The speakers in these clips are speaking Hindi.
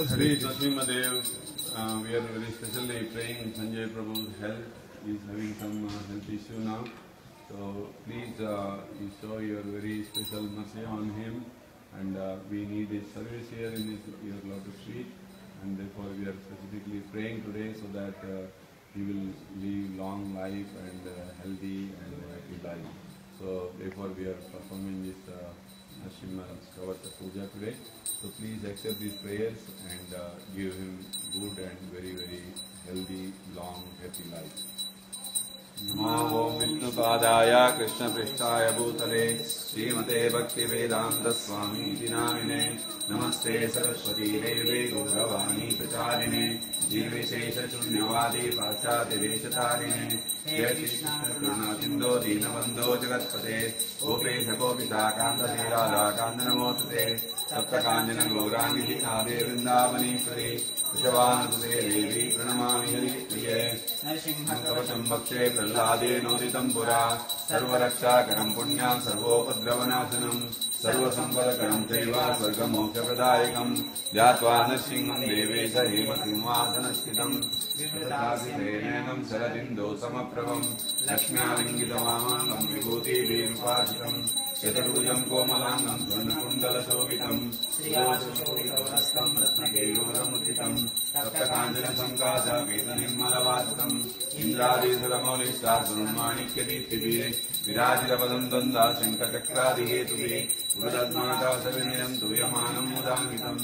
Hare Narasimhadev, uh, we are very specially praying Sanjay Prabhu's health. He is having some uh, health issue now. So please uh, you show your very special mercy on him and uh, we need his service here in this your lotus feet and therefore we are specifically praying today so that uh, he will live long life and uh, healthy and happy life. So therefore we are performing this uh, Kavata Puja today. So please accept these prayers and uh, give him good and very very healthy, long, happy life. नमो विष्णुपादाय कृष्णपृष्ठाय भूतले श्रीमते भक्तिवेदान्तस्वामीति नामिने नमस्ते सरस्वती देवे गौरवाणी प्रचारिणे। निर्विशेषशून्यवादी श्रीकृष्ण करुणासिन्धो दीनबन्धो जगत्पते। गोपेश गोपिकान्त राधाकान्त नमोऽस्तुते सप्तकाञ्चन गौराङ्गी नादे वृन्दावनीश्वरी वृषभानुसुते देवी प्रणमामि हरिप्रिये नरसिंहकवचं वक्षे प्रह्लादेनोदितं पुरा सर्वरक्षाकरं पुण्यां सर्वोपद्रवनाशनं सर्वसम्पदकरं चैव स्वर्गमोक्षप्रदायकं ध्यात्वा नरसिंहं देवेश हेमसिंहासनस्थितं विवृताभिधेनेनं शरदिन्दो समप्रभं लक्ष्म्यालिङ्गितमामाङ्गं विभूतिभिरुपासितं चतुर्भुजं कोमलाङ्गं स्वर्णकुण्डलशोभितं श्रीयासुशोभितवस्तं रत्नकेयूरमुदितं सप्तकाञ्चनसङ्काशवेदनिर्मलवासतम् इन्द्रादिसुरमौलिष्टासुरमाणिक्यदीप्तिभिः विराजितपदं द्वन्द्वा शङ्खचक्रादिहेतुभिः मुदाङ्कितं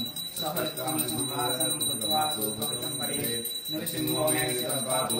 नृसिंहो मे पादो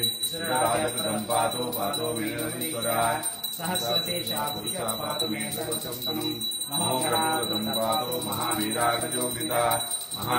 सुरराजकृतं पातो पातो मे हरीश्वरा सहस्रशेषा पुरुषा पातु मे सर्वसम्पन्नं महोग्रहकृतं पातो महावीरागजोगिता